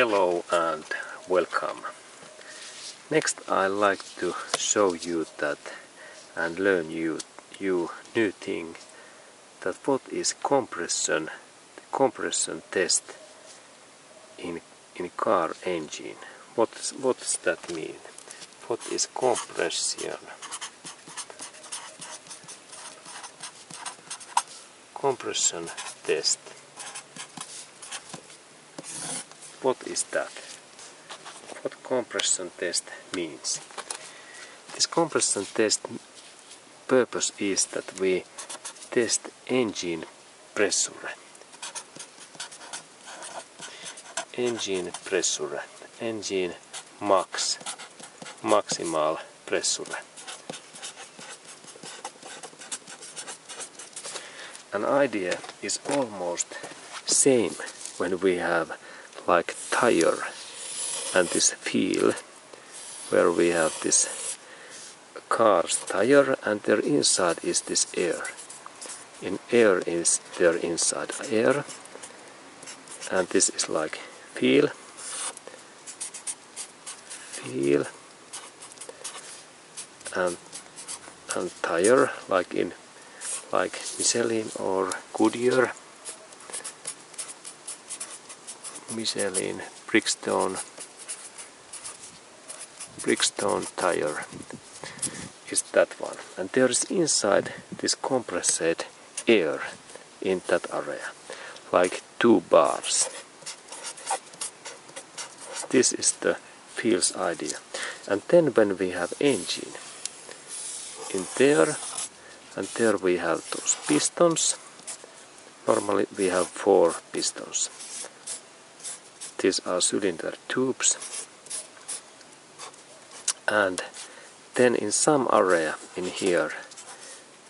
Hello and welcome. Next I like to show you that and learn you you new thing that what is compression compression test in in car engine. What what does that mean? What is compression? Compression test. What is that? What compression test means? This compression test purpose is that we test engine pressure. Engine pressure, engine max, maximal pressure. An idea is almost same when we have like tire and this feel where we have this car's tire and their inside is this air. In air is there inside air. And this is like feel feel and and tire like in like Michelin or Goodyear Michelin Bridgestone Bridgestone tire is that one. And there is inside this compressed air in that area like two bars. This is the feels idea. And then when we have engine in there and there we have those pistons. Normally we have four pistons these are cylinder tubes. And then in some area in here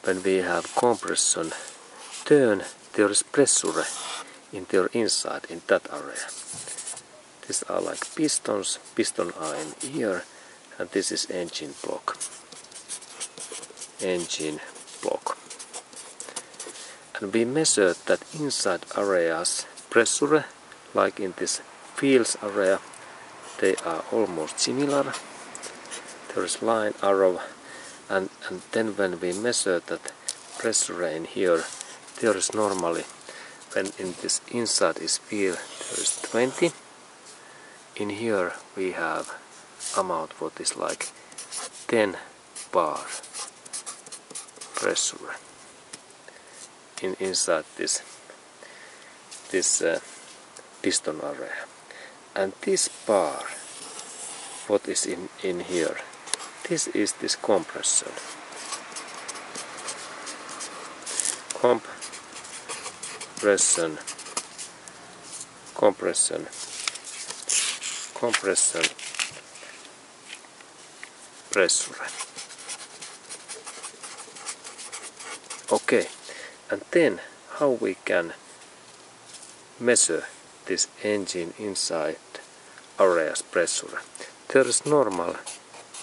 when we have compression turn there is pressure in their inside in that area. These are like pistons. Piston are in here and this is engine block. Engine block. And we measure that inside areas pressure like in this fields area they are almost similar. There is line arrow and, and then when we measure that pressure in here there is normally when in this inside is field there is 20 in here we have amount what is like 10 bar pressure in inside this this uh, piston area and this bar what is in in here? This is this compression compression. Compression. Compression. Pressure. Okay. And then how we can measure this engine inside areas pressure. There is normal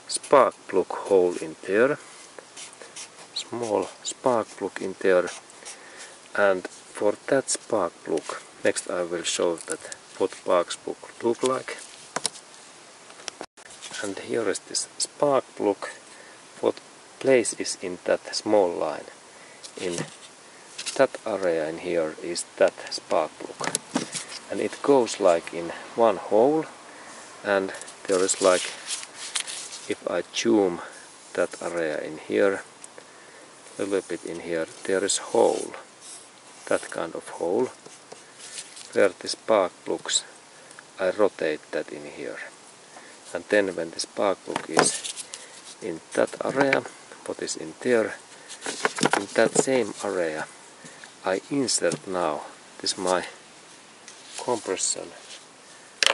spark plug hole in there, small spark plug in there and for that spark plug, next I will show that what spark plug look like. And here is this spark plug, what place is in that small line. In that area in here is that spark plug and it goes like in one hole and there is like if I zoom that area in here a little bit in here there is hole that kind of hole. Where this spark looks I rotate that in here. And then when this spark plug is in that area what is in there in that same area I insert now this my compression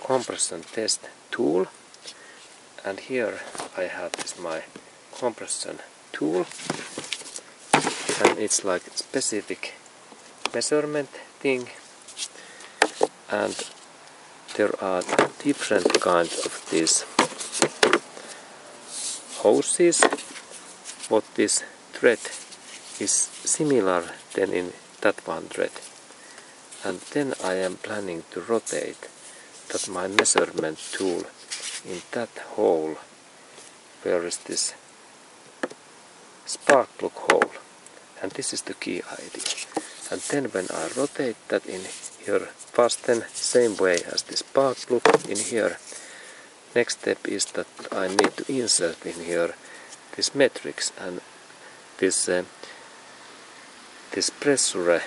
compression test tool. And here I have this my compression tool. And it's like specific measurement thing. And there are different kinds of these hoses what this thread is similar than in that one thread and then I am planning to rotate that my measurement tool in that hole. Where is this spark plug hole? And this is the key idea. And then when I rotate that in here fasten same way as the spark plug in here. Next step is that I need to insert in here this metrics and this uh, this pressure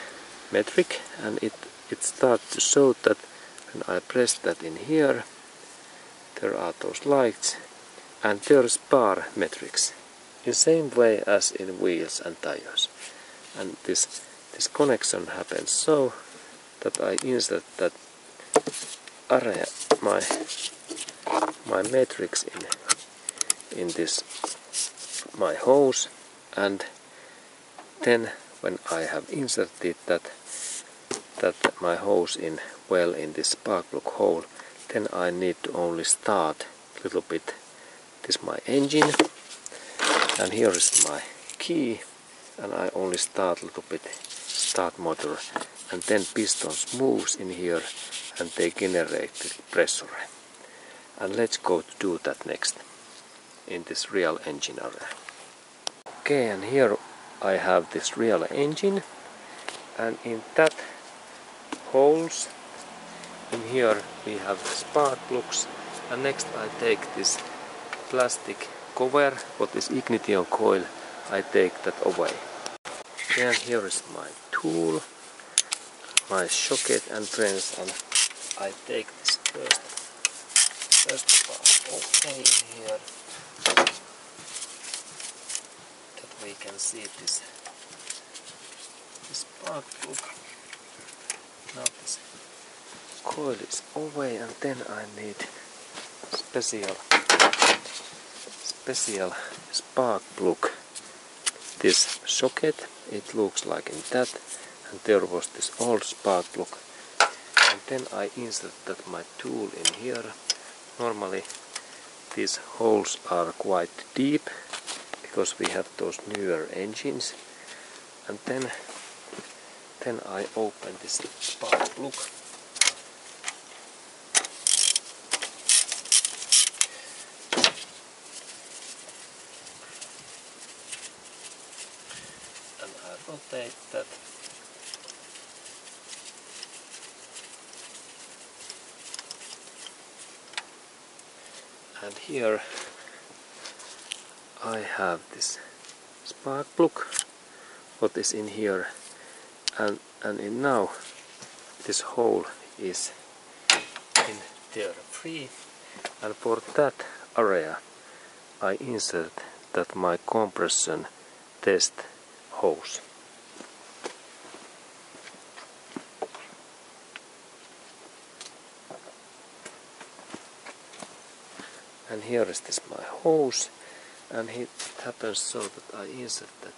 metric and it it starts to show that when I press that in here there are those lights and there's bar metrics. In same way as in wheels and tires. And this this connection happens so that I insert that area my my matrix in in this my hose and then when I have inserted that that my hose in well in this spark plug hole then I need to only start a little bit. This my engine and here is my key and I only start a little bit start motor and then pistons moves in here and they generate the pressure. And let's go to do that next in this real engine area. Okay and here I have this real engine and in that holes in here we have spark plugs and next I take this plastic cover what is ignition coil I take that away. Then here is my tool my socket and prints and I take this first first part okay in here we can see this this spark plug now this coil is away and then I need special special spark plug. This socket it looks like in that and there was this old spark plug. And then I insert that my tool in here. Normally these holes are quite deep because we have those newer engines. And then then I open this part. Look. And I rotate that. And here I have this spark plug what is in here and and in now this hole is in there. Free. And for that area I insert that my compression test hose. And here is this my hose and it happens so that I insert that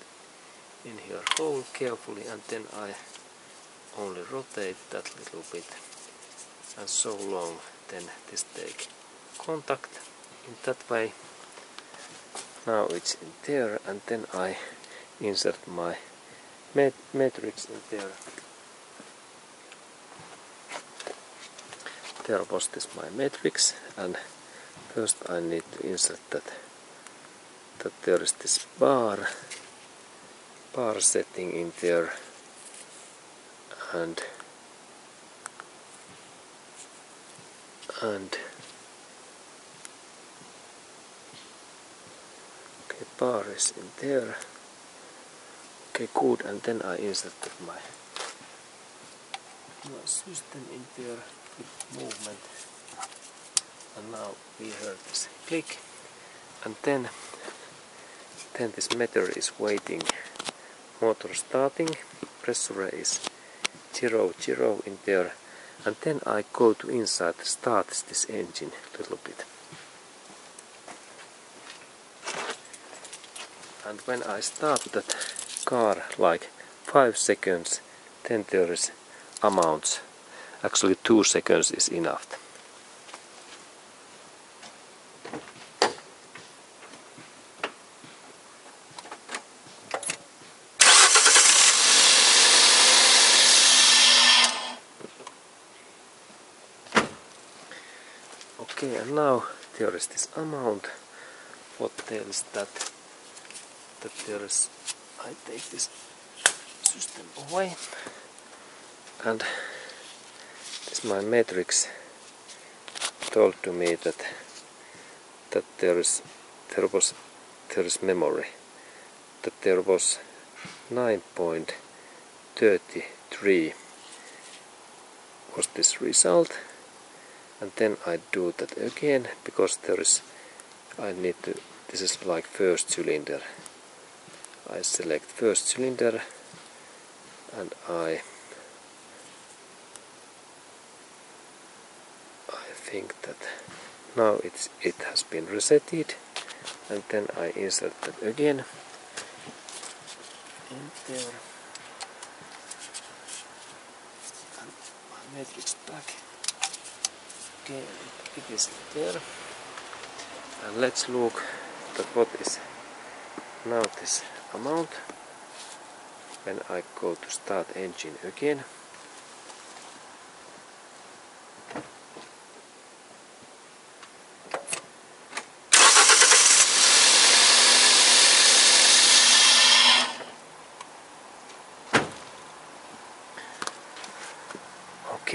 in here hole carefully and then I only rotate that little bit. And so long then this take contact in that way. Now it's in there and then I insert my met matrix in there. There was this my matrix and first I need to insert that there is this bar bar setting in there and and okay bar is in there. Okay good and then I inserted my my system in there with movement. And now we heard this click and then then this meter is waiting. Motor starting. Pressure is zero zero in there. And then I go to inside. Start this engine a little bit. And when I start that car like 5 seconds then there is amounts. Actually 2 seconds is enough Okay, and now there is this amount. What tells that that there is I take this system away. And this my matrix told to me that that there is there was there is memory. That there was 9.33 was this result and then I do that again because there is I need to this is like first cylinder. I select first cylinder and I I think that now it's it has been resetted. And then I insert that again. In there and my matrix back okay it is there. And let's look at what is now this amount. When I go to start engine again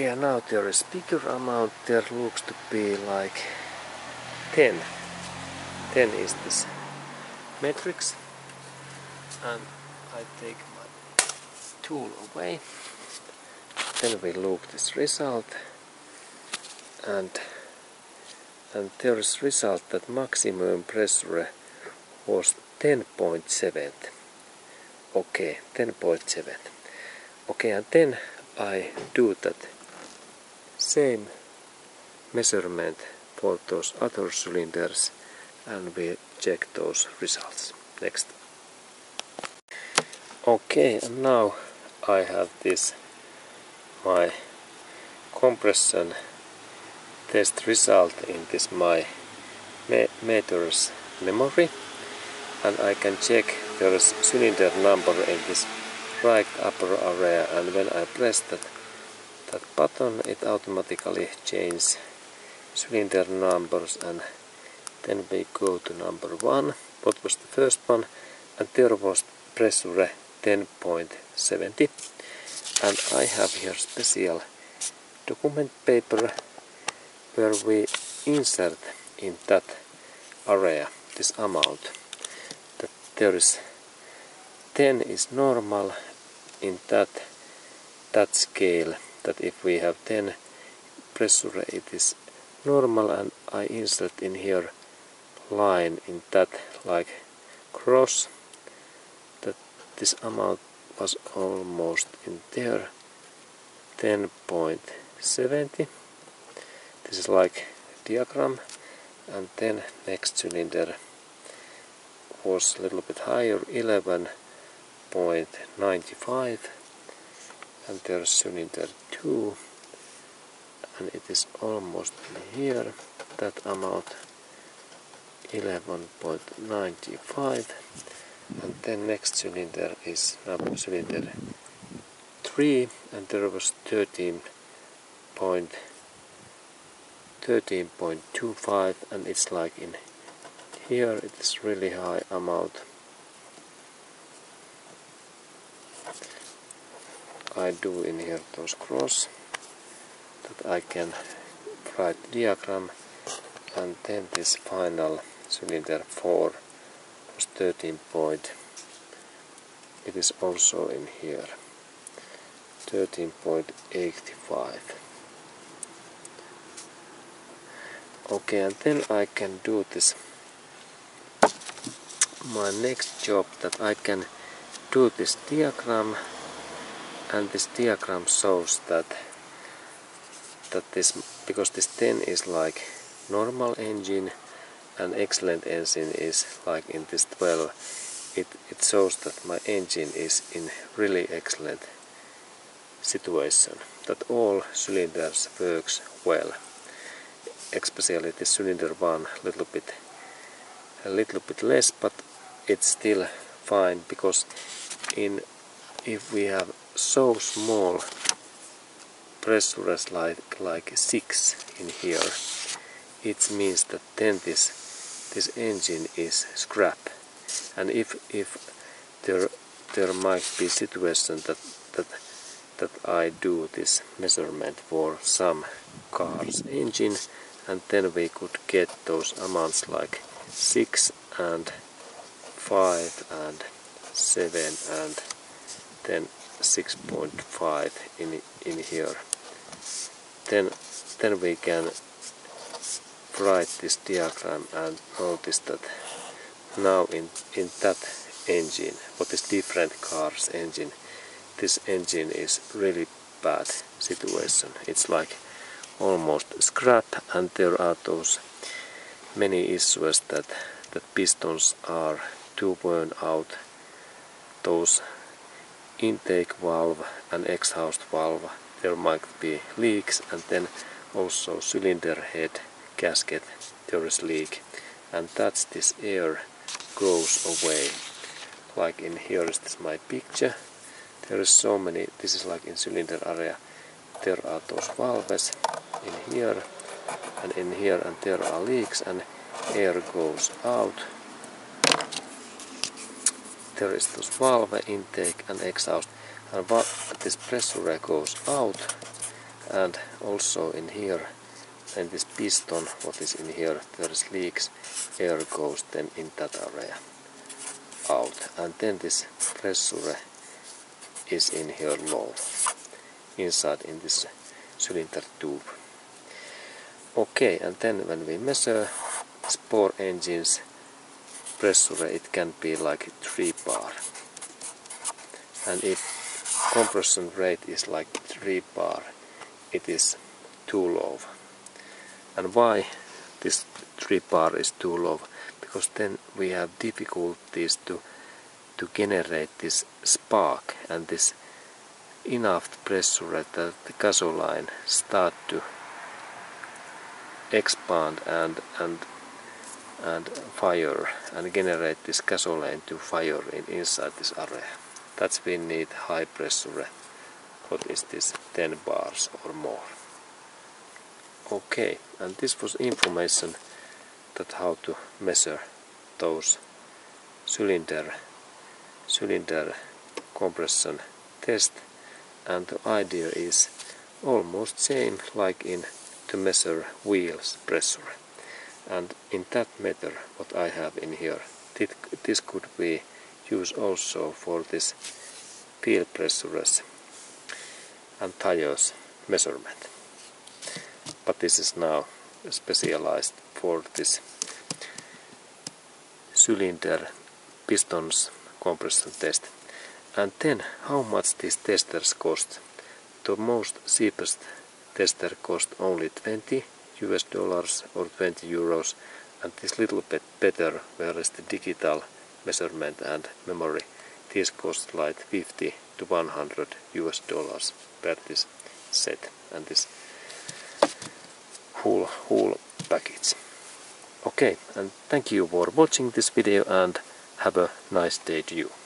Okay, now there is bigger amount. There looks to be like 10. 10 is this matrix. And I take my tool away. Then we look this result. And and there is result that maximum pressure was 10.7. Okay, 10.7. Okay, and then I do that same measurement for those other cylinders and we check those results. Next. Okay, and now I have this my compression test result in this my meter's memory and I can check there is cylinder number in this right upper area and when I press that that button it automatically changes cylinder numbers and then we go to number one. What was the first one? And there was pressure 10.70 and I have here special document paper where we insert in that area this amount. That there is 10 is normal in that that scale that if we have 10 pressure it is normal and I insert in here line in that like cross that this amount was almost in there 10.70 this is like diagram and then next cylinder was a little bit higher 11.95 and there's cylinder 2 and it is almost here. That amount 11.95 and then next cylinder is number cylinder 3 and there was 13 point 13.25 and it's like in here. It is really high amount I do in here those cross that I can write diagram and then this final cylinder 4 was 13 point it is also in here 13.85 okay and then I can do this my next job that I can do this diagram and this diagram shows that that this because this 10 is like normal engine and excellent engine is like in this 12 it, it shows that my engine is in really excellent situation that all cylinders works well especially this cylinder one little bit a little bit less but it's still fine because in if we have so small pressures like like six in here it means that then this this engine is scrap. And if if there there might be situation that that that I do this measurement for some car's engine and then we could get those amounts like 6 and 5 and 7 and then 6.5 in in here. Then then we can write this diagram and notice that now in in that engine what is different cars engine this engine is really bad situation. It's like almost scrap and there are those many issues that that pistons are too worn out those intake valve and exhaust valve. There might be leaks and then also cylinder head gasket there is leak. And that's this air goes away. Like in here is this my picture. There is so many this is like in cylinder area. There are those valves in here and in here and there are leaks and air goes out there is this valve intake and exhaust and this pressure goes out. And also in here and this piston what is in here there is leaks air goes then in that area out. And then this pressure is in here low inside in this cylinder tube. Okay and then when we measure spore engines pressure it can be like 3 bar. And if compression rate is like 3 bar it is too low. And why this 3 bar is too low? Because then we have difficulties to to generate this spark and this enough pressure that the gasoline start to expand and and and fire and generate this gasoline to fire in inside this area. That's we need high pressure. What is this 10 bars or more? Okay, and this was information that how to measure those cylinder cylinder compression test and the idea is almost same like in to measure wheels pressure and in that method what I have in here this could be used also for this peel pressures and tires measurement. But this is now specialized for this cylinder pistons compression test. And then how much these testers cost? The most cheapest tester cost only 20 US dollars or 20 euros and this little bit better whereas the digital measurement and memory. This costs like 50 to 100 US dollars per this set and this whole whole package. Okay and thank you for watching this video and have a nice day to you